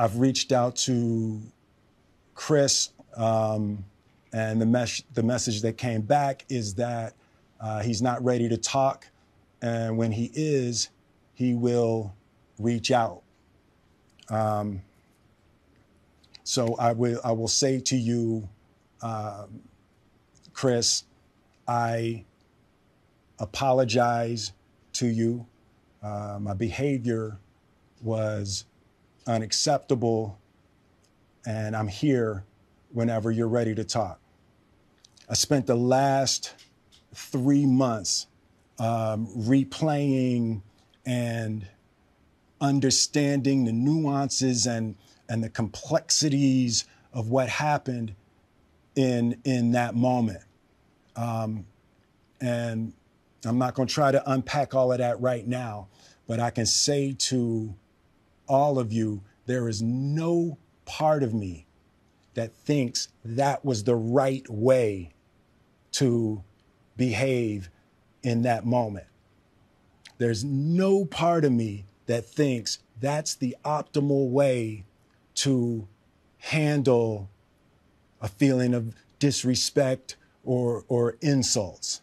I've reached out to Chris, um, and the, mes- the message that came back is that uh, he's not ready to talk. And when he is, he will reach out. Um, so I will, I will say to you, um, Chris, I apologize to you. Uh, my behavior was unacceptable, and I'm here whenever you're ready to talk. I spent the last three months um, replaying and understanding the nuances and, and the complexities of what happened in, in that moment. Um, and I'm not going to try to unpack all of that right now, but I can say to all of you, there is no part of me that thinks that was the right way to behave in that moment. There's no part of me that thinks that's the optimal way to handle a feeling of disrespect or, or insults.